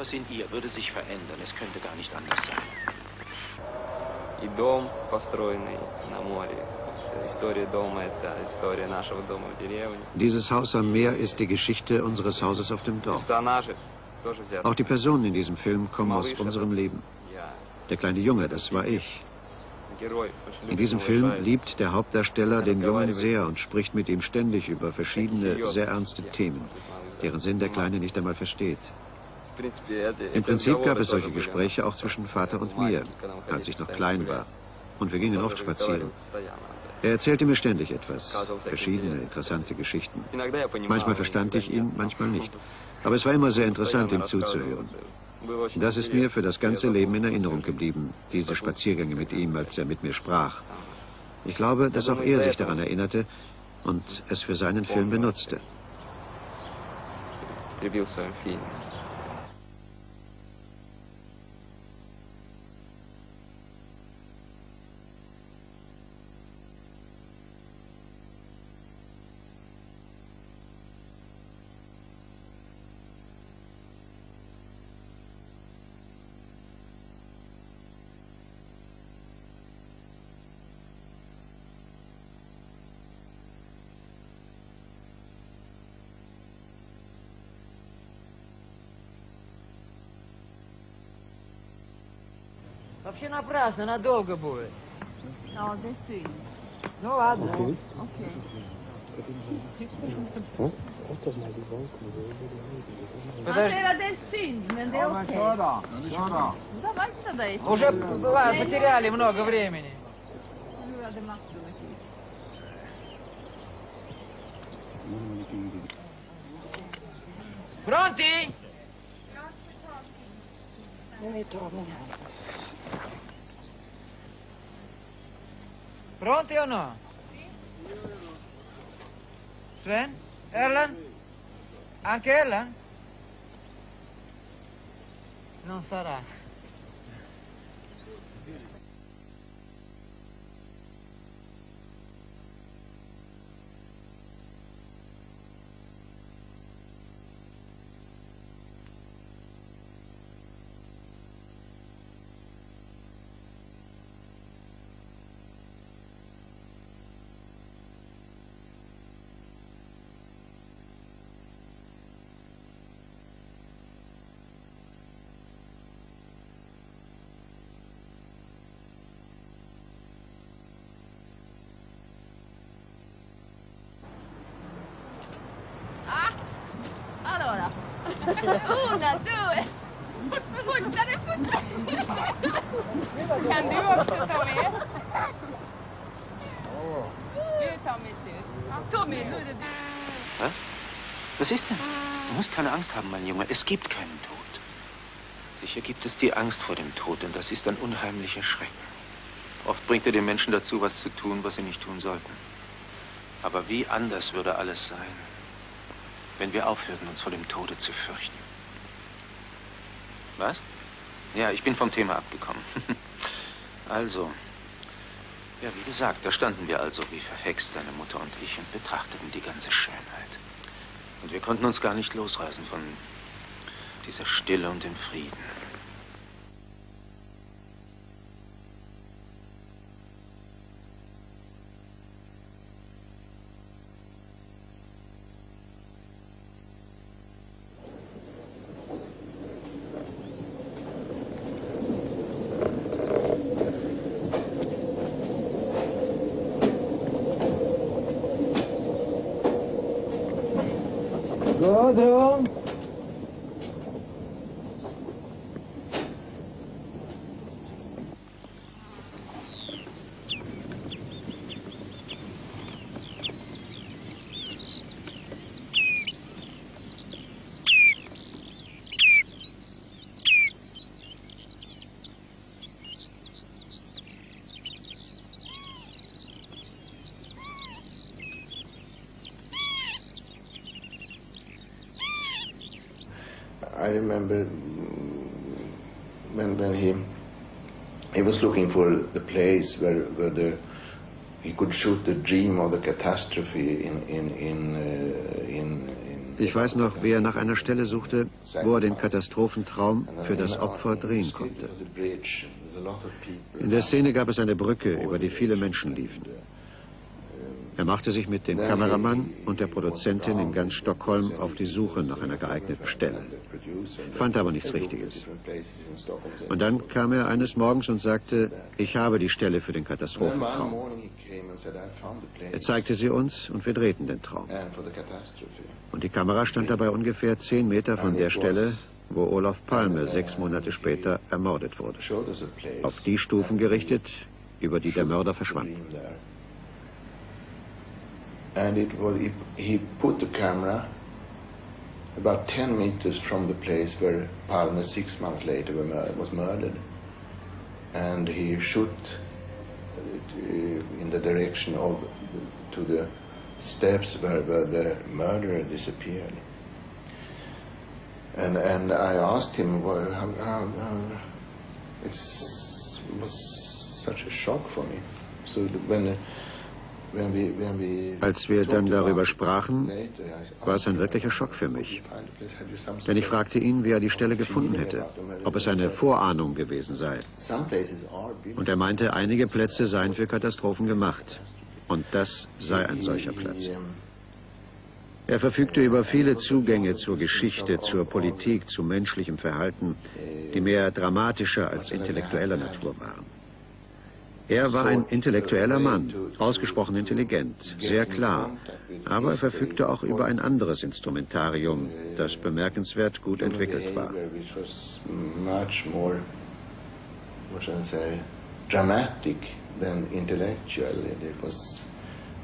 Etwas in ihr würde sich verändern. Es könnte gar nicht anders sein. И дом, построенный на море. История дома — это история нашего дома в деревне. Dieses Haus am Meer ist die Geschichte unseres Hauses auf dem Dorf. Auch die Personen in diesem Film kommen aus unserem Leben. Der kleine Junge, das war ich. In diesem Film liebt der Hauptdarsteller den Jungen sehr und spricht mit ihm ständig über verschiedene, sehr ernste Themen, deren Sinn der Kleine nicht einmal versteht. Im Prinzip gab es solche Gespräche auch zwischen Vater und mir, als ich noch klein war. Und wir gingen oft spazieren. Er erzählte mir ständig etwas, verschiedene interessante Geschichten. Manchmal verstand ich ihn, manchmal nicht. Aber es war immer sehr interessant, ihm zuzuhören. Das ist mir für das ganze Leben in Erinnerung geblieben, diese Spaziergänge mit ihm, als er mit mir sprach. Ich glaube, dass auch er sich daran erinnerte und es für seinen Film benutzte. Вообще напрасно, надолго будет. No, this. Ну ладно. Okay. Okay. Era del Sindman, да. Ну, Давайте тогда. Уже потеряли много времени. Pronti? Non è. Pronti? O no? Sven? Erland? Anche Erland? Non sarà. Una, due. Fortare. Kan du också ta med? Du du. Tommy. Was? Was ist denn? Du musst keine Angst haben, mein Junge. Es gibt keinen Tod. Sicher gibt es die Angst vor dem Tod, und das ist ein unheimlicher Schrecken. Oft bringt er den Menschen dazu, was zu tun, was sie nicht tun sollten. Aber wie anders würde alles sein, wenn wir aufhörten, uns vor dem Tode zu fürchten. Was? Ja, ich bin vom Thema abgekommen. also, ja, wie gesagt, da standen wir also wie verhext, deine Mutter und ich, und betrachteten die ganze Schönheit. Und wir konnten uns gar nicht losreißen von dieser Stille und dem Frieden. 안녕하세요. I remember when when he he was looking for the place where where the he could shoot the dream of the catastrophe in in in uh, in Ich weiß noch, wie er nach einer Stelle suchte, wo er den Katastrophentraum für das Opfer drehen konnte. In der Szene gab es eine Brücke, über die viele Menschen liefen. Er machte sich mit dem Kameramann und der Produzentin in ganz Stockholm auf die Suche nach einer geeigneten Stelle, fand aber nichts Richtiges. Und dann kam er eines Morgens und sagte, ich habe die Stelle für den Katastrophentraum. Er zeigte sie uns und wir drehten den Traum. Und die Kamera stand dabei ungefähr zehn Meter von der Stelle, wo Olaf Palme sechs Monate später ermordet wurde. Auf die Stufen gerichtet, über die der Mörder verschwand. And it was, he, he put the camera about 10 meters from the place where Palme six months later was murdered. And he shot uh, in the direction of to the steps where, where the murderer disappeared. And and I asked him, well, how, how, how it was such a shock for me. So when als wir dann darüber sprachen, war es ein wirklicher Schock für mich. Denn ich fragte ihn, wie er die Stelle gefunden hätte, ob es eine Vorahnung gewesen sei. Und er meinte, einige Plätze seien für Katastrophen gemacht. Und das sei ein solcher Platz. Er verfügte über viele Zugänge zur Geschichte, zur Politik, zu menschlichem Verhalten, die mehr dramatischer als intellektueller Natur waren. Er war ein intellektueller Mann, ausgesprochen intelligent, sehr klar, aber er verfügte auch über ein anderes Instrumentarium, das bemerkenswert gut entwickelt war. dramatic than intellectual. It was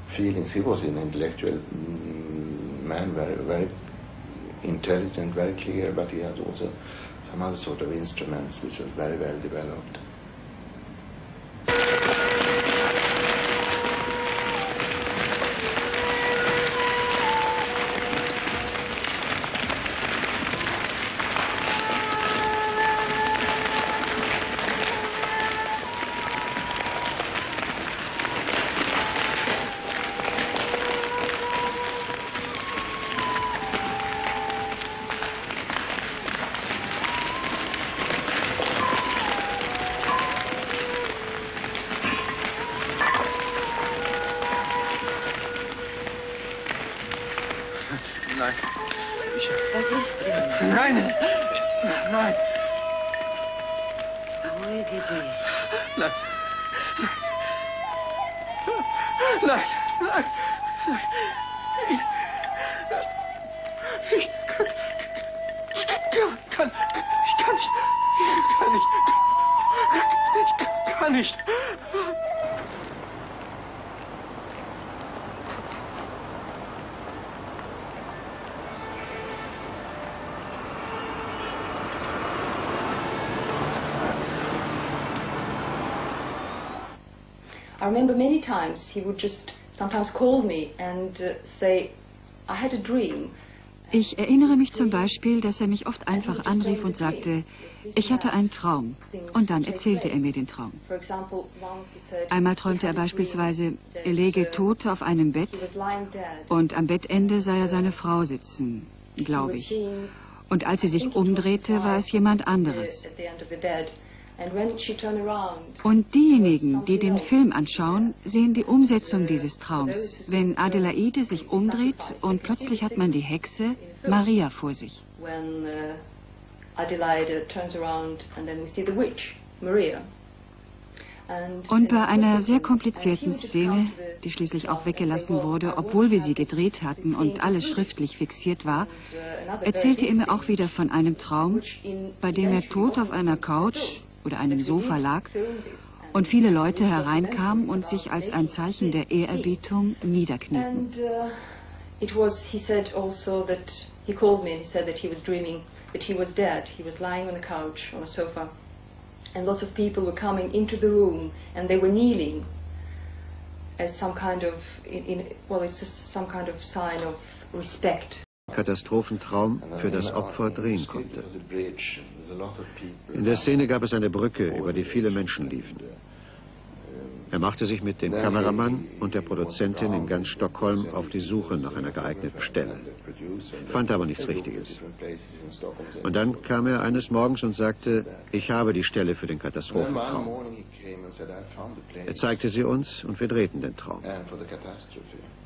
feelings. He was an intellectual mm, man, very, very intelligent, very clear, but he had also some other sort of instruments which was very well developed. Nein. Ich... Was ist denn? Nein. Nein. Beruhige dich. Nein. Nein. Nein. Nein. Ich, ich kann, kann, ich kann nicht, ich kann nicht, ich kann nicht. I remember many times he would just sometimes call me and uh, say, I had a dream. Ich erinnere mich zum Beispiel, dass er mich oft einfach anrief und sagte, ich hatte einen Traum. Und dann erzählte er mir den Traum. Einmal träumte er beispielsweise, er läge tot auf einem Bett und am Bettende sah er seine Frau sitzen, glaube ich. Und als sie sich umdrehte, war es jemand anderes. Und diejenigen, die den Film anschauen, sehen die Umsetzung dieses Traums, wenn Adelaide sich umdreht und plötzlich hat man die Hexe Maria vor sich. Und bei einer sehr komplizierten Szene, die schließlich auch weggelassen wurde, obwohl wir sie gedreht hatten und alles schriftlich fixiert war, erzählte er mir auch wieder von einem Traum, bei dem er tot auf einer Couch oder einem Sofa lag und viele Leute hereinkamen und sich als ein Zeichen der Ehrerbietung niederknieten. Uh, it was, he said also that he called me and he said that he was dreaming that he was dead. He was lying on the couch on a sofa, and lots of people were coming into the room and they were kneeling as some kind of, in, in, well, it's a, some kind of sign of respect. Katastrophentraum für das Opfer drehen konnte. In der Szene gab es eine Brücke, über die viele Menschen liefen. Er machte sich mit dem Kameramann und der Produzentin in ganz Stockholm auf die Suche nach einer geeigneten Stelle, fand aber nichts Richtiges. Und dann kam er eines Morgens und sagte, ich habe die Stelle für den Katastrophentraum. Er zeigte sie uns und wir drehten den Traum.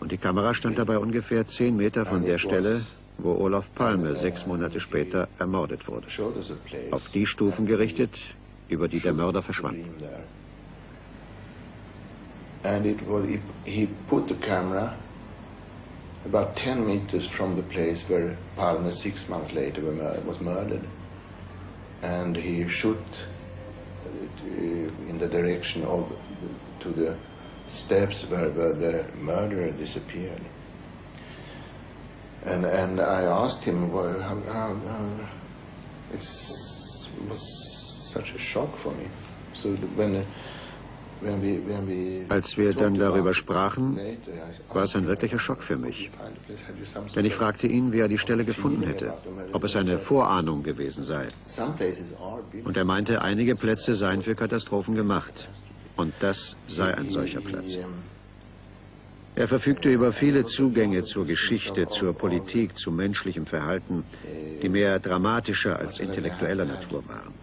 Und die Kamera stand dabei ungefähr zehn Meter von der Stelle, wo Olaf Palme sechs Monate später ermordet wurde. Auf die Stufen gerichtet, über die der Mörder verschwand. and it was he, put the camera about 10 meters from the place where Palme six months later was murdered and he shot uh, in the direction of to the steps where, where the murderer disappeared and and I asked him well, how, how, how it was such a shock for me so when Als wir dann darüber sprachen, war es ein wirklicher Schock für mich. Denn ich fragte ihn, wie er die Stelle gefunden hätte, ob es eine Vorahnung gewesen sei. Und er meinte, einige Plätze seien für Katastrophen gemacht. Und das sei ein solcher Platz. Er verfügte über viele Zugänge zur Geschichte, zur Politik, zu menschlichem Verhalten, die mehr dramatischer als intellektueller Natur waren.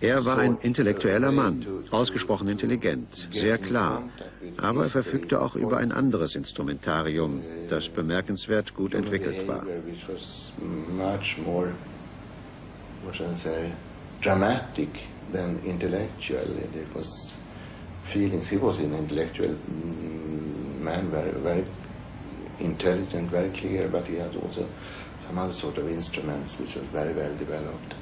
Er war ein intellektueller Mann, ausgesprochen intelligent, sehr klar, aber er verfügte auch über ein anderes Instrumentarium, das bemerkenswert gut entwickelt war. dramatic than intellectual. It was feelings. He was an intellectual mm, man, very, very intelligent, very clear, but he had also some other sort of instruments which was very well developed.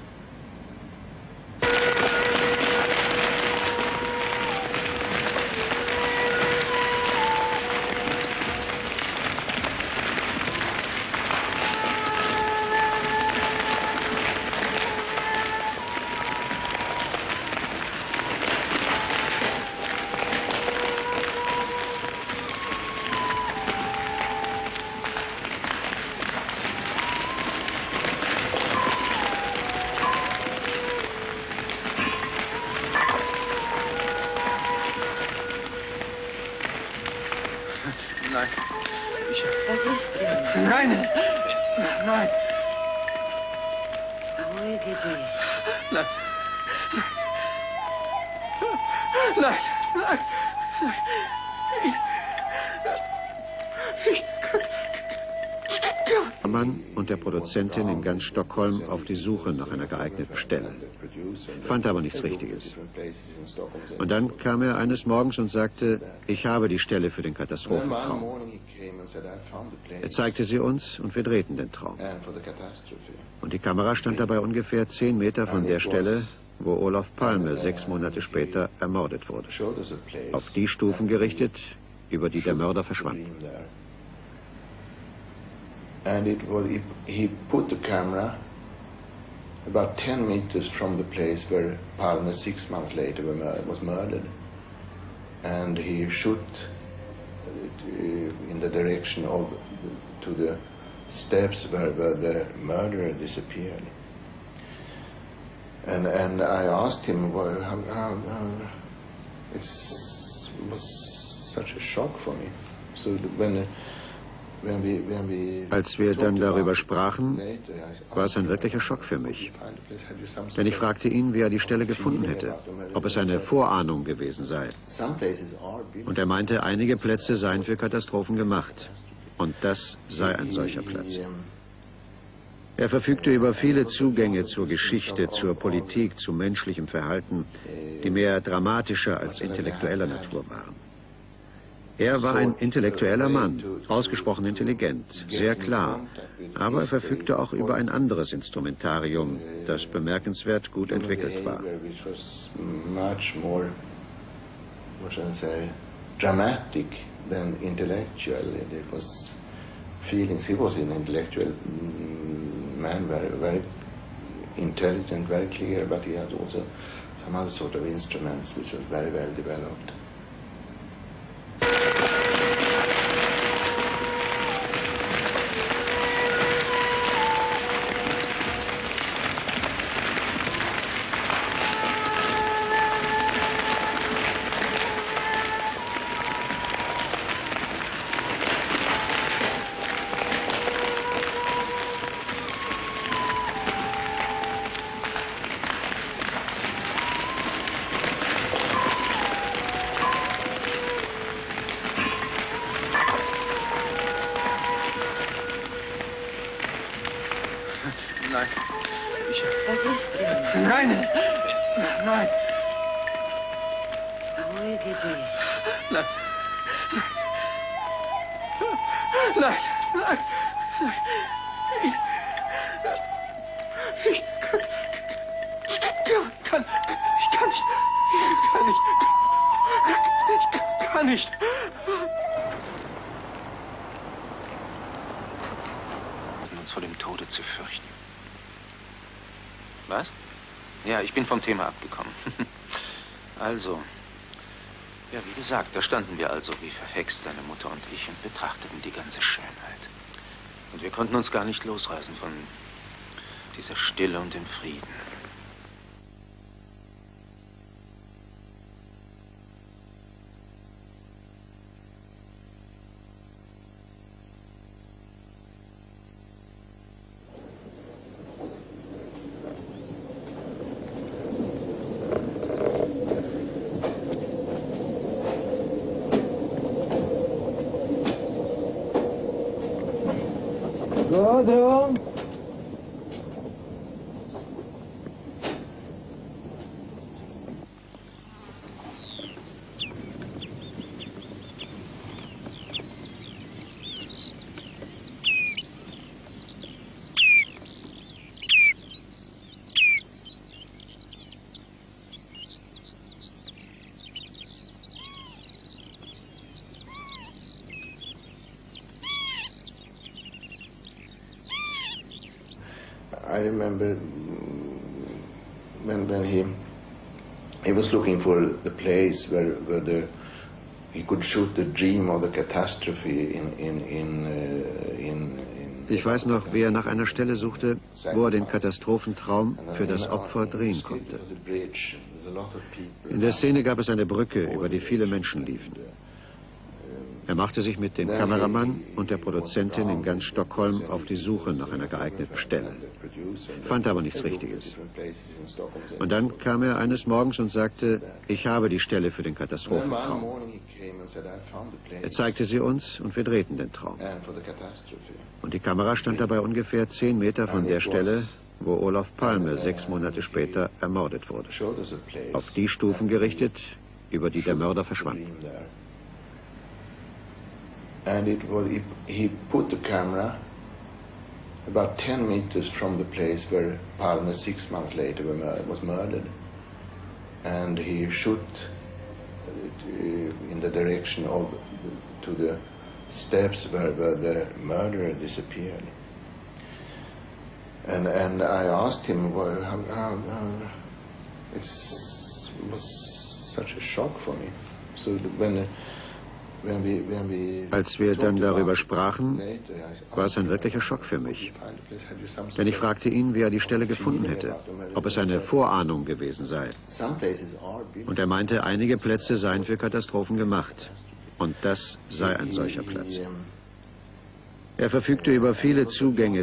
Nein. Ich... Was ist denn? Nein. Nein. Beruhige dich. Nein. Nein. Nein. Nein. Ich... Produzentin in ganz Stockholm auf die Suche nach einer geeigneten Stelle, fand aber nichts Richtiges. Und dann kam er eines Morgens und sagte, ich habe die Stelle für den Katastrophentraum. Er zeigte sie uns und wir drehten den Traum. Und die Kamera stand dabei ungefähr zehn Meter von der Stelle, wo Olaf Palme sechs Monate später ermordet wurde. Auf die Stufen gerichtet, über die der Mörder verschwand. And it was he, he put the camera about 10 meters from the place where Palme six months later was murdered. And he shot uh, in the direction of to the steps where, where the murderer disappeared. And and I asked him well, how, how, how it was such a shock for me. So when Als wir dann darüber sprachen, war es ein wirklicher Schock für mich. Denn ich fragte ihn, wie er die Stelle gefunden hätte, ob es eine Vorahnung gewesen sei. Und er meinte, einige Plätze seien für Katastrophen gemacht. Und das sei ein solcher Platz. Er verfügte über viele Zugänge zur Geschichte, zur Politik, zu menschlichem Verhalten, die mehr dramatischer als intellektueller Natur waren. Er war ein intellektueller Mann, ausgesprochen intelligent, sehr klar, aber er verfügte auch über ein anderes Instrumentarium, das bemerkenswert gut entwickelt war. dramatic than intellectual. It was feelings. Very intelligent, very clear, but he had also some other sort of instruments which was very well developed. Was ist denn? Nein! Nein! Beruhige dich. Nein! Nein! Nein! Nein! Ich, ich kann, kann, ich kann nicht, ich kann nicht, ich kann nicht. uns vor dem Tode zu fürchten. Was? Ja, ich bin vom Thema abgekommen. also, ja, wie gesagt, da standen wir also wie verhext, deine Mutter und ich, und betrachteten die ganze Schönheit. Und wir konnten uns gar nicht losreißen von dieser Stille und dem Frieden. Bonjour. I remember when, when he he was looking for the place where, where the he could shoot the dream of the catastrophe in in in, uh, in, in Ich weiß noch, wie er nach einer Stelle suchte, wo er den Katastrophentraum für das Opfer drehen konnte. In der Szene gab es eine Brücke, über die viele Menschen liefen. Er machte sich mit dem Kameramann und der Produzentin in ganz Stockholm auf die Suche nach einer geeigneten Stelle, fand aber nichts Richtiges. Und dann kam er eines Morgens und sagte, ich habe die Stelle für den Katastrophentraum. Er zeigte sie uns und wir drehten den Traum. Und die Kamera stand dabei ungefähr zehn Meter von der Stelle, wo Olaf Palme sechs Monate später ermordet wurde. Auf die Stufen gerichtet, über die der Mörder verschwand. And it was he, he put the camera about 10 meters from the place where Palme six months later was murdered. And he shot uh, in the direction of to the steps where, where the murderer disappeared. And and I asked him well, how, how, how it was such a shock for me. So when Als wir dann darüber sprachen, war es ein wirklicher Schock für mich. Denn ich fragte ihn, wie er die Stelle gefunden hätte, ob es eine Vorahnung gewesen sei. Und er meinte, einige Plätze seien für Katastrophen gemacht. Und das sei ein solcher Platz. Er verfügte über viele Zugänge